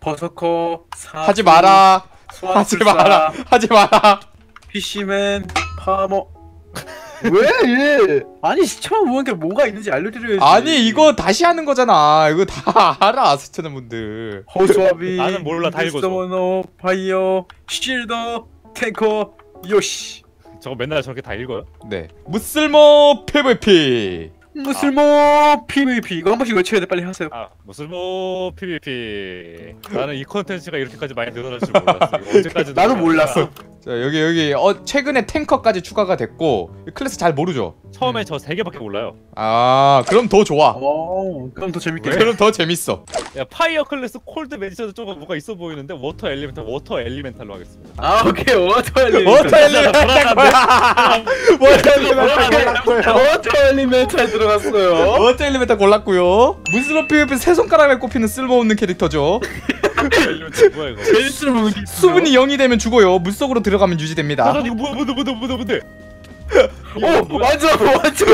Berserker 사 하지 마라. 하지 마라. 하지 마라. PC맨 파머 왜? 예. 아니 시청자 분께 뭐가 있는지 알려드려야지 아니 이거 다시 하는 거잖아. 이거 다 알아 시청자분들. 허수아비 나는 몰라, 다 읽어줘. Summoner Fire Shielder Tanker よし 저거 맨날 저렇게 다 읽어요? 네. 무쓸모 PVP. 무쓸모 PVP. 이거 한 번씩 외쳐야 돼. 빨리 하세요. 아 무쓸모 PVP. 나는 이 콘텐츠가 이렇게까지 많이 늘어날 줄 몰랐어. 언제까지 나도? 몰랐어 자 여기 여기 어 최근에 Tanker까지 추가가 됐고 이 클래스 잘 모르죠. 처음에 저 세 개밖에 몰라요 아 그럼 더 좋아. 어 그럼 더 재밌겠네 그럼 더 재밌어. 야 Fire 클래스 Cold Magician도 조금 뭐가 있어 보이는데 Water Elemental Water Elemental로 하겠습니다 아 오케이 Water Elemental Water Elemental 뭐야? Water Elemental 골랐고요. Water Elemental 들어갔어요 Water Elemental 골랐고요. 무쓸모 PVP 세 손가락에 꼽히는 쓸모없는 캐릭터죠. 뭐야 이거. 수분이 0이 되면 죽어요. 물속으로 들어가면 유지됩니다. 아 이거 뭐야 뭔데 뭔데 뭔데 뭔데 오 맞아 맞아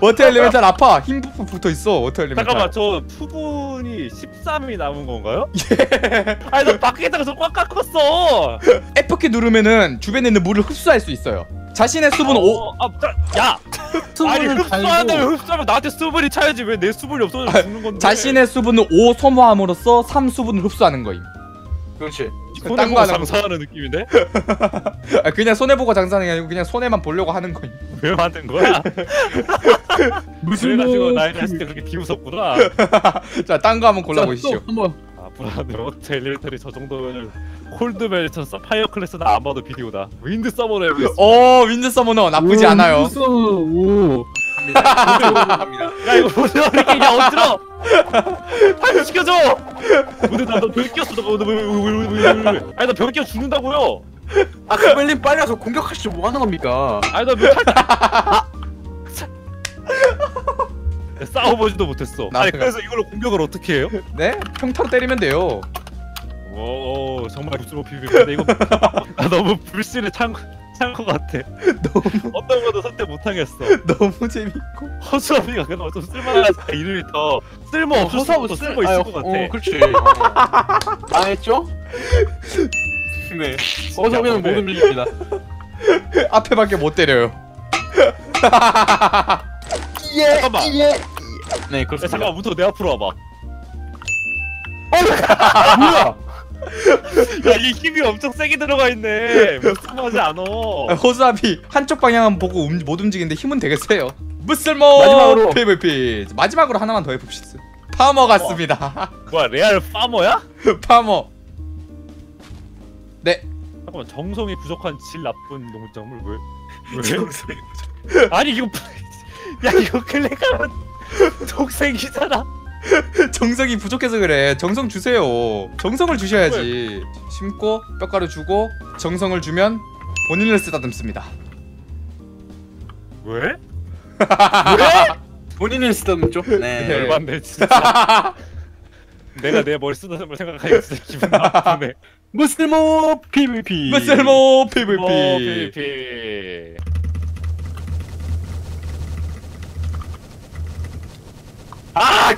Water Elemental 아파. 힘 푹푹 붙어 있어. Water Elemental. 잠깐만 저 수분이 13이 남은 건가요? 예 아니 나 밖에다가 저꽉 깎았어 F키 누르면은 주변에 있는 물을 흡수할 수 있어요. 자신의 수분 5 어, 아, 자, 야 아니 수분을 흡수하는데 달고 흡수하면 나한테 수분이 차야지 왜 내 수분이 없어져 아, 죽는 건데 자신의 수분을 5 소모함으로써 3 수분을 흡수하는 거임. 그렇지 손해 딴 보고 거 하는 장사하는 느낌인데? 아, 그냥 손해 보고 장사하는 게 아니고 그냥 손해만 보려고 하는 거임. 왜 만든 거야? 무슨 그래가지고 나이 했을 때 그렇게 비웃었구나 자, 딴 거 한번 골라보시죠. 한번 아 불안해 Water Elemental이 저 정도면 Cold Magician Fire 클래스는 안 봐도 비디오다 Wind Summoner 해보겠습니다 어, Wind Summoner 나쁘지 않아요. 오야 이거 뭐야 이렇게 그냥 엎드려 파이어 시켜줘 근데 나너 변기 꼈어 너왜왜왜왜왜 아니 나 변기 껴 죽는다고요 아 카멜린 빨리 와서 공격하시죠 뭐 하는 겁니까 아니 나왜 탈... 싸워보지도 못했어 아니 나가. 그래서 이걸로 공격을 어떻게 해요? 네? 평타로 때리면 돼요. 오 정말 부스러워 비비는데 이거 아, 너무 불신에 찬찬것 같아 너무 어떤 것도 못하겠어. 너무 재밌고. 허수아비가 그나마 좀 쓸만하니까 이름이 더 쓸모 없을 수도 있고 쓸모 있을 것 같아. 어 그렇지. 어. 망했죠? 네. 어서비는 네. 모든 밀립니다. 앞에밖에 못 때려요. 잠깐만. 네 야, 그렇습니다. 잠깐만 문터 내 앞으로 와봐. 뭐야 야이 힘이 엄청 세게 들어가 있네 뭐 쓸모하지 않아 아, 호수아비 한쪽 방향만 보고 움, 못 움직이는데 힘은 되게 세요. 무슬모 마지막으로. PVP. 마지막으로 하나만 더 해봅시다. 파머 같습니다. 뭐야 레알 파머야? 파머. 네. 잠깐만 정성이 부족한 질 나쁜 농작물 왜? 왜? 아니 이거 야 이거 클릭하면 독생이잖아 정성이 부족해서 그래. 정성 주세요. 정성을 주셔야지. 심고 뼈가루 주고 정성을 주면 본인을 쓰다듬습니다. 왜? 왜? 본인을 쓰다듬죠? 네 열받네 진짜 내가 내 머리 쓰다듬을 걸 생각하니까 기분 나쁘네 무슬모 PVP 무슬모 PVP. 뭐 PVP 아